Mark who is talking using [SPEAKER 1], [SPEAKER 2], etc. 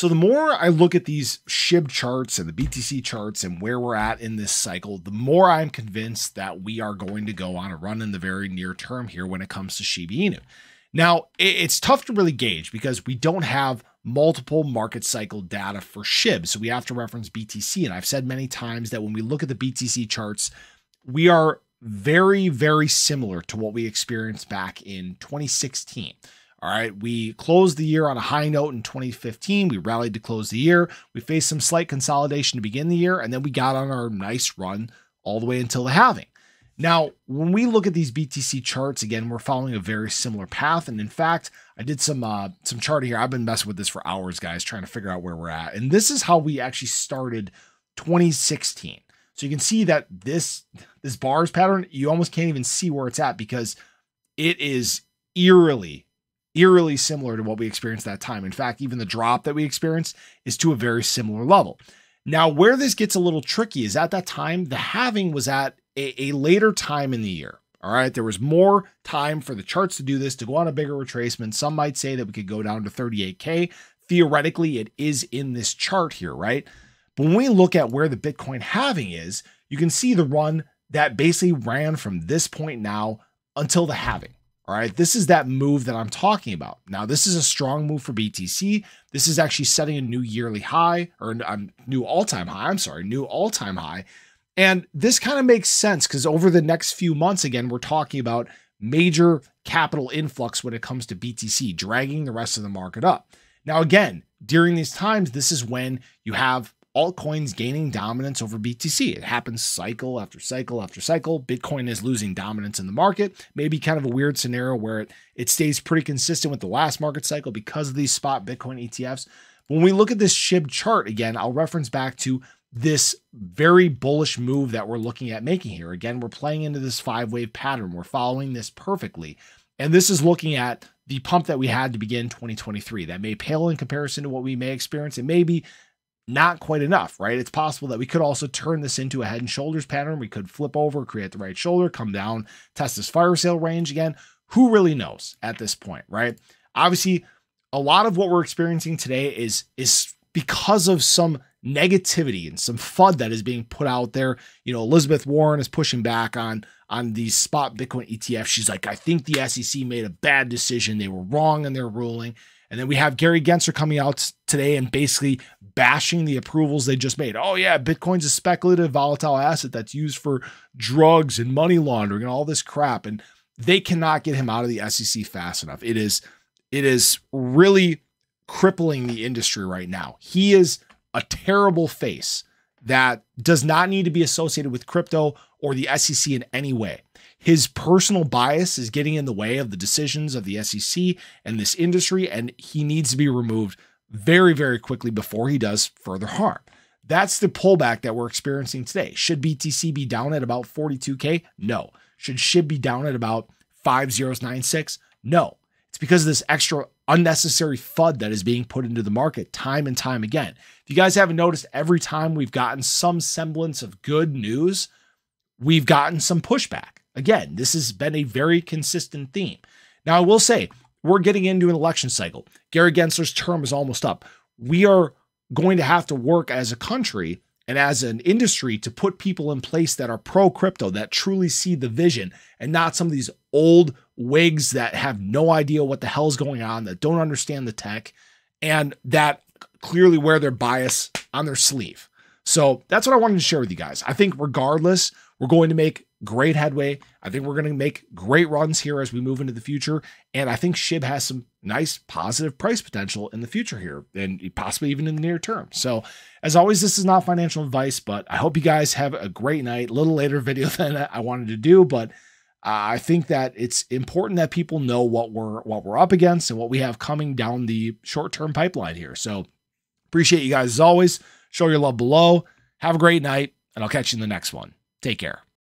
[SPEAKER 1] So the more I look at these SHIB charts and the BTC charts and where we're at in this cycle, the more I'm convinced that we are going to go on a run in the very near term here when it comes to Shiba Inu. Now, it's tough to really gauge because we don't have multiple market cycle data for SHIB. So we have to reference BTC. And I've said many times that when we look at the BTC charts, we are very, very similar to what we experienced back in 2016. All right, we closed the year on a high note in 2015. We rallied to close the year. We faced some slight consolidation to begin the year, and then we got on our nice run all the way until the halving. Now, when we look at these BTC charts, again, we're following a very similar path. And in fact, I did some uh, some chart here. I've been messing with this for hours, guys, trying to figure out where we're at. And this is how we actually started 2016. So you can see that this this bars pattern, you almost can't even see where it's at because it is eerily eerily similar to what we experienced that time. In fact, even the drop that we experienced is to a very similar level. Now, where this gets a little tricky is at that time, the halving was at a, a, later time in the year. All right. There was more time for the charts to do this, to go on a bigger retracement. Some might say that we could go down to 38K. Theoretically, it is in this chart here, right? But when we look at where the Bitcoin halving is, you can see the run that basically ran from this point now until the halving. All right, this is that move that I'm talking about. Now, this is a strong move for BTC. This is actually setting a new yearly high or a new all time high. I'm sorry, new all time high. And this kind of makes sense because over the next few months, again, we're talking about major capital influx when it comes to BTC, dragging the rest of the market up. Now, again, during these times, this is when you have altcoins gaining dominance over BTC. It happens cycle after cycle after cycle. Bitcoin is losing dominance in the market. Maybe kind of a weird scenario where it, it stays pretty consistent with the last market cycle because of these spot Bitcoin ETFs. When we look at this SHIB chart again, I'll reference back to this very bullish move that we're looking at making here. Again, we're playing into this five wave pattern. We're following this perfectly. And this is looking at the pump that we had to begin 2023. That may pale in comparison to what we may experience. It may be not quite enough, right? It's possible that we could also turn this into a head and shoulders pattern. We could flip over, create the right shoulder, come down, test this fire sale range again. Who really knows at this point, right? Obviously, a lot of what we're experiencing today is is because of some negativity and some FUD that is being put out there. You know, Elizabeth Warren is pushing back on on these spot Bitcoin ETF. She's like, I think the SEC made a bad decision. They were wrong in their ruling. And then we have Gary Gensler coming out today and basically bashing the approvals they just made. Oh, yeah, Bitcoin's a speculative, volatile asset that's used for drugs and money laundering and all this crap. And they cannot get him out of the SEC fast enough. It is, it is really crippling the industry right now. He is a terrible face that does not need to be associated with crypto or the SEC in any way. His personal bias is getting in the way of the decisions of the SEC and this industry, and he needs to be removed very, very quickly before he does further harm. That's the pullback that we're experiencing today. Should BTC be down at about 42K? No. Should SHIB be down at about 5096? No. It's because of this extra unnecessary FUD that is being put into the market time and time again. If you guys haven't noticed, every time we've gotten some semblance of good news, we've gotten some pushback. Again, this has been a very consistent theme. Now, I will say, we're getting into an election cycle. Gary Gensler's term is almost up. We are going to have to work as a country and as an industry to put people in place that are pro crypto, that truly see the vision, and not some of these old wigs that have no idea what the hell's going on, that don't understand the tech, and that clearly wear their bias on their sleeve. So that's what I wanted to share with you guys. I think, regardless, we're going to make great headway. I think we're going to make great runs here as we move into the future. And I think SHIB has some nice positive price potential in the future here and possibly even in the near term. So, as always, this is not financial advice, but I hope you guys have a great night. A little later video than I wanted to do, but I think that it's important that people know what we're what we're up against and what we have coming down the short-term pipeline here. So, appreciate you guys as always. Show your love below. Have a great night, and I'll catch you in the next one. Take care.